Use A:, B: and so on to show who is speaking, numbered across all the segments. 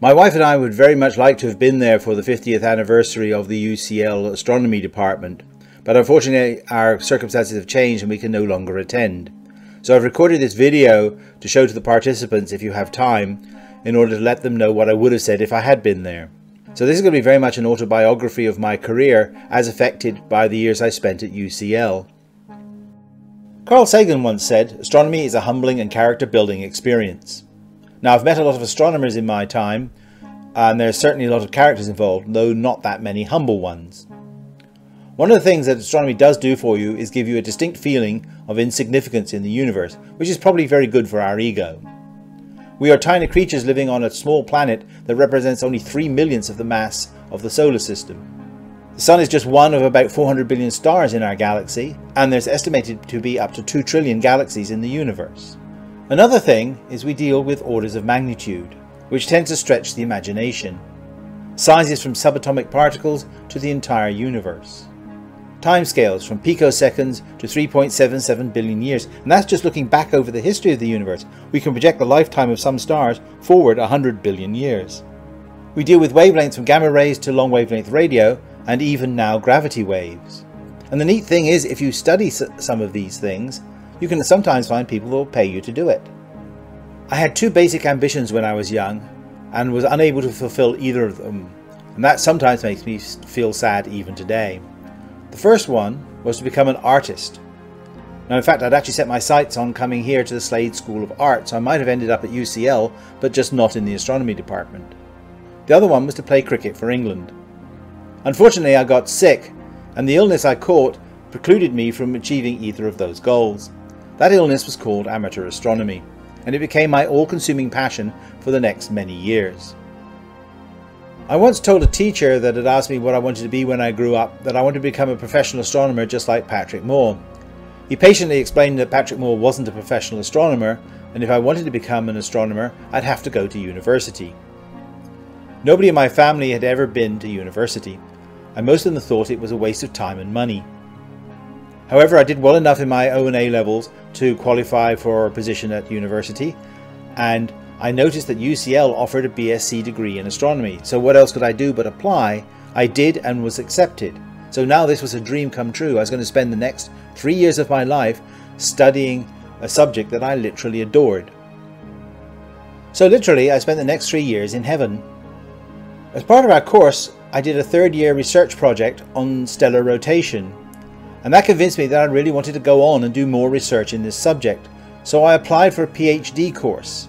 A: My wife and I would very much like to have been there for the 50th anniversary of the UCL Astronomy Department, but unfortunately our circumstances have changed and we can no longer attend. So I've recorded this video to show to the participants if you have time, in order to let them know what I would have said if I had been there. So this is going to be very much an autobiography of my career as affected by the years I spent at UCL. Carl Sagan once said, astronomy is a humbling and character building experience. Now, I've met a lot of astronomers in my time, and there's certainly a lot of characters involved, though not that many humble ones. One of the things that astronomy does do for you is give you a distinct feeling of insignificance in the universe, which is probably very good for our ego. We are tiny creatures living on a small planet that represents only 3 millionths of the mass of the solar system. The Sun is just one of about 400 billion stars in our galaxy, and there's estimated to be up to 2 trillion galaxies in the universe. Another thing is we deal with orders of magnitude, which tend to stretch the imagination. Sizes from subatomic particles to the entire universe. Timescales from picoseconds to 3.77 billion years, and that's just looking back over the history of the universe. We can project the lifetime of some stars forward 100 billion years. We deal with wavelengths from gamma rays to long wavelength radio, and even now gravity waves. And the neat thing is, if you study some of these things, you can sometimes find people who will pay you to do it. I had two basic ambitions when I was young and was unable to fulfill either of them, and that sometimes makes me feel sad even today. The first one was to become an artist. Now, in fact, I'd actually set my sights on coming here to the Slade School of Art, so I might have ended up at UCL, but just not in the astronomy department. The other one was to play cricket for England. Unfortunately, I got sick, and the illness I caught precluded me from achieving either of those goals. That illness was called amateur astronomy, and it became my all-consuming passion for the next many years. I once told a teacher that had asked me what I wanted to be when I grew up that I wanted to become a professional astronomer just like Patrick Moore. He patiently explained that Patrick Moore wasn't a professional astronomer, and if I wanted to become an astronomer, I'd have to go to university. Nobody in my family had ever been to university, and most of them thought it was a waste of time and money. However, I did well enough in my O&A levels to qualify for a position at university, and I noticed that UCL offered a BSc degree in astronomy. So what else could I do but apply? I did and was accepted. So now this was a dream come true. I was going to spend the next three years of my life studying a subject that I literally adored. So literally, I spent the next three years in heaven. As part of our course, I did a third year research project on stellar rotation and that convinced me that I really wanted to go on and do more research in this subject, so I applied for a PhD course.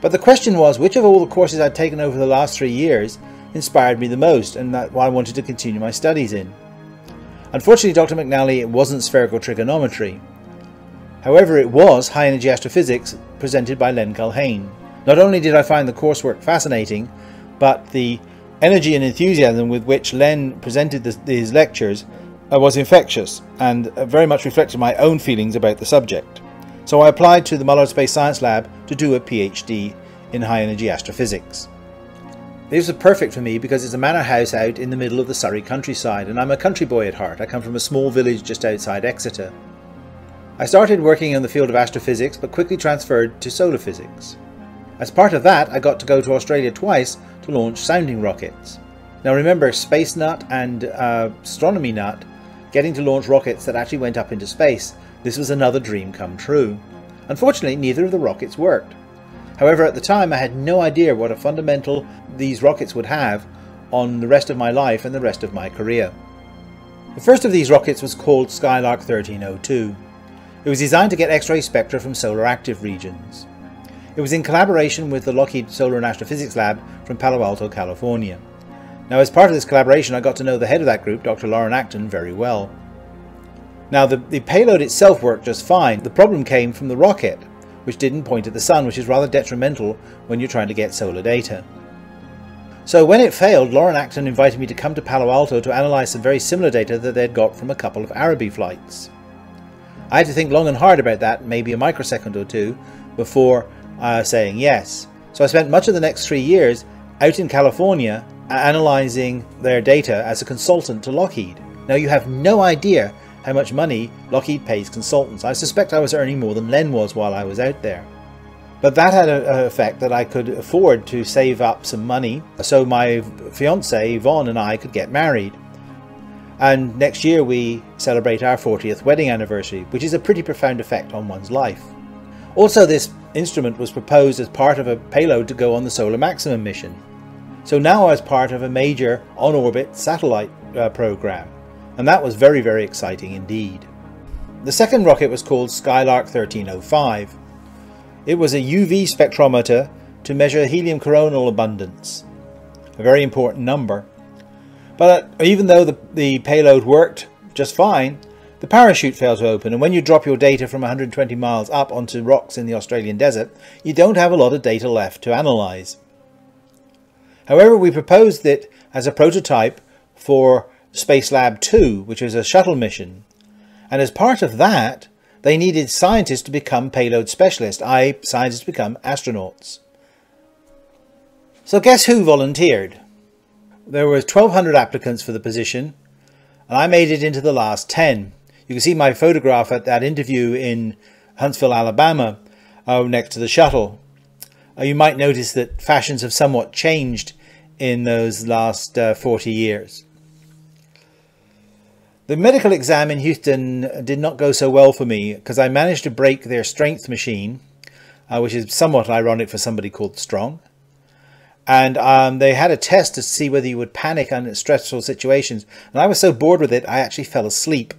A: But the question was which of all the courses I'd taken over the last three years inspired me the most and that I wanted to continue my studies in. Unfortunately, Dr. McNally, it wasn't spherical trigonometry. However, it was high energy astrophysics presented by Len Culhane. Not only did I find the coursework fascinating, but the energy and enthusiasm with which Len presented these lectures uh, was infectious and uh, very much reflected my own feelings about the subject. So I applied to the Mullard Space Science Lab to do a PhD in high energy astrophysics. This was perfect for me because it's a manor house out in the middle of the Surrey countryside and I'm a country boy at heart. I come from a small village just outside Exeter. I started working in the field of astrophysics but quickly transferred to solar physics. As part of that, I got to go to Australia twice to launch sounding rockets. Now remember, Space Nut and uh, Astronomy Nut getting to launch rockets that actually went up into space. This was another dream come true. Unfortunately, neither of the rockets worked. However, at the time I had no idea what a fundamental these rockets would have on the rest of my life and the rest of my career. The first of these rockets was called Skylark 1302. It was designed to get X-ray spectra from solar active regions. It was in collaboration with the Lockheed Solar and Astrophysics Lab from Palo Alto, California. Now, as part of this collaboration, I got to know the head of that group, Dr. Loren Acton, very well. Now, the, the payload itself worked just fine. The problem came from the rocket, which didn't point at the sun, which is rather detrimental when you're trying to get solar data. So when it failed, Loren Acton invited me to come to Palo Alto to analyze some very similar data that they'd got from a couple of Aerobee flights. I had to think long and hard about that, maybe a microsecond or two, before uh, saying yes. So I spent much of the next three years out in California analyzing their data as a consultant to Lockheed. Now you have no idea how much money Lockheed pays consultants. I suspect I was earning more than Len was while I was out there. But that had an effect that I could afford to save up some money so my fiance Yvonne and I could get married. And next year we celebrate our 40th wedding anniversary, which is a pretty profound effect on one's life. Also, this instrument was proposed as part of a payload to go on the Solar Maximum mission. So now as part of a major on-orbit satellite uh, program. And that was very, very exciting indeed. The second rocket was called Skylark 1305. It was a UV spectrometer to measure helium coronal abundance, a very important number. But even though the, the payload worked just fine, the parachute failed to open, and when you drop your data from 120 miles up onto rocks in the Australian desert, you don't have a lot of data left to analyse. However, we proposed it as a prototype for Spacelab 2, which was a shuttle mission. And as part of that, they needed scientists to become payload specialists, i.e. scientists to become astronauts. So guess who volunteered? There were 1,200 applicants for the position, and I made it into the last 10. You can see my photograph at that interview in Huntsville, Alabama, uh, next to the shuttle. Uh, you might notice that fashions have somewhat changed in those last uh, 40 years. The medical exam in Houston did not go so well for me because I managed to break their strength machine, uh, which is somewhat ironic for somebody called Strong. And um, they had a test to see whether you would panic under stressful situations. And I was so bored with it, I actually fell asleep.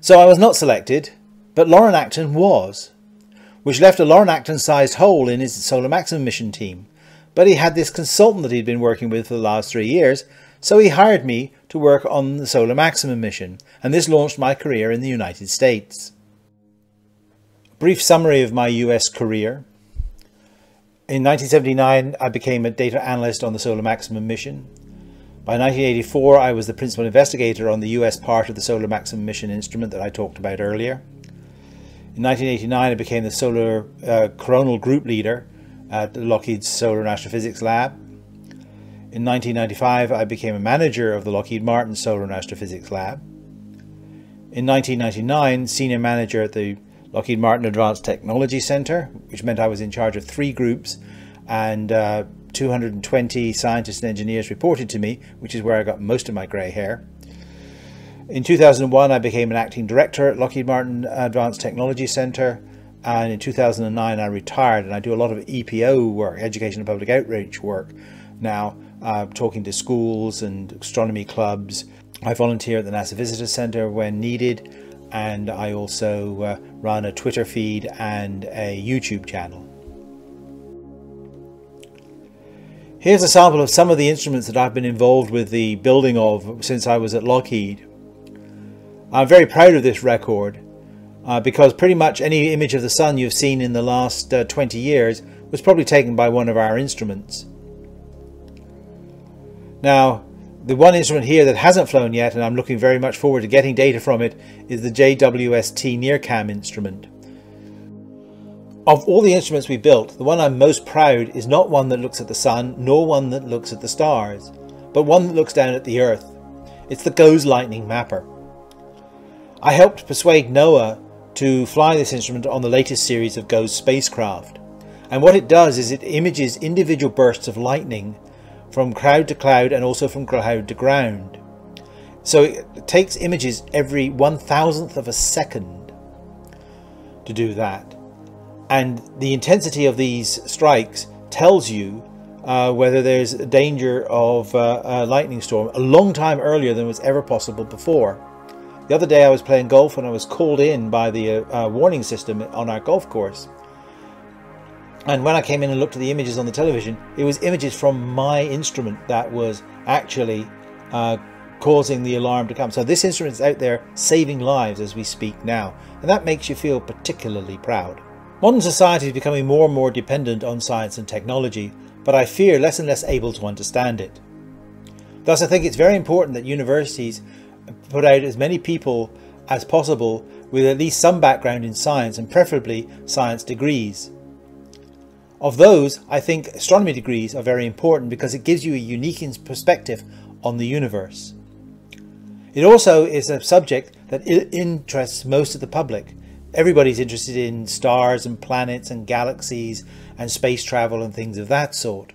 A: So I was not selected, but Loren Acton was, which left a Loren Acton sized hole in his Solar Maximum mission team. But he had this consultant that he'd been working with for the last three years, so he hired me to work on the Solar Maximum mission, and this launched my career in the United States. Brief summary of my US career. In 1979, I became a data analyst on the Solar Maximum mission. By 1984, I was the principal investigator on the US part of the Solar Maximum Mission instrument that I talked about earlier. In 1989, I became the Solar uh, Coronal Group Leader at Lockheed's Solar and Astrophysics Lab. In 1995, I became a manager of the Lockheed Martin Solar and Astrophysics Lab. In 1999, senior manager at the Lockheed Martin Advanced Technology Center, which meant I was in charge of three groups and uh, 220 scientists and engineers reported to me, which is where I got most of my grey hair. In 2001, I became an acting director at Lockheed Martin Advanced Technology Center, and in 2009, I retired. And I do a lot of EPO work, education and public outreach work now, uh, talking to schools and astronomy clubs. I volunteer at the NASA Visitor Center when needed, and I also uh, run a Twitter feed and a YouTube channel. Here's a sample of some of the instruments that I've been involved with the building of since I was at Lockheed. I'm very proud of this record uh, because pretty much any image of the sun you've seen in the last uh, 20 years was probably taken by one of our instruments. Now, the one instrument here that hasn't flown yet, and I'm looking very much forward to getting data from it, is the JWST NIRCam instrument. Of all the instruments we built, the one I'm most proud is not one that looks at the sun, nor one that looks at the stars, but one that looks down at the Earth. It's the GOES Lightning Mapper. I helped persuade NOAA to fly this instrument on the latest series of GOES spacecraft. And what it does is it images individual bursts of lightning from cloud to cloud and also from cloud to ground. So it takes images every one thousandth of a second to do that and the intensity of these strikes tells you uh, whether there's a danger of uh, a lightning storm a long time earlier than was ever possible before. The other day I was playing golf and I was called in by the uh, uh warning system on our golf course. And when I came in and looked at the images on the television, it was images from my instrument that was actually uh, causing the alarm to come. So this instrument is out there saving lives as we speak now. And that makes you feel particularly proud. Modern society is becoming more and more dependent on science and technology, but I fear less and less able to understand it. Thus, I think it's very important that universities put out as many people as possible with at least some background in science and preferably science degrees. Of those, I think astronomy degrees are very important because it gives you a unique perspective on the universe. It also is a subject that interests most of the public everybody's interested in stars and planets and galaxies and space travel and things of that sort.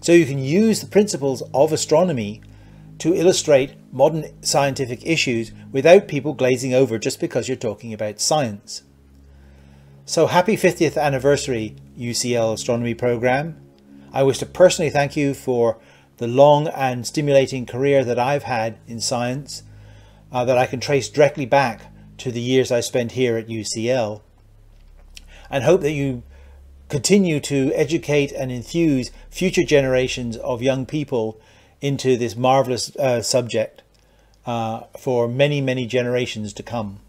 A: So you can use the principles of astronomy to illustrate modern scientific issues without people glazing over just because you're talking about science. So happy 50th anniversary UCL astronomy program. I wish to personally thank you for the long and stimulating career that I've had in science uh, that I can trace directly back to the years I spent here at UCL and hope that you continue to educate and enthuse future generations of young people into this marvelous uh, subject uh, for many, many generations to come.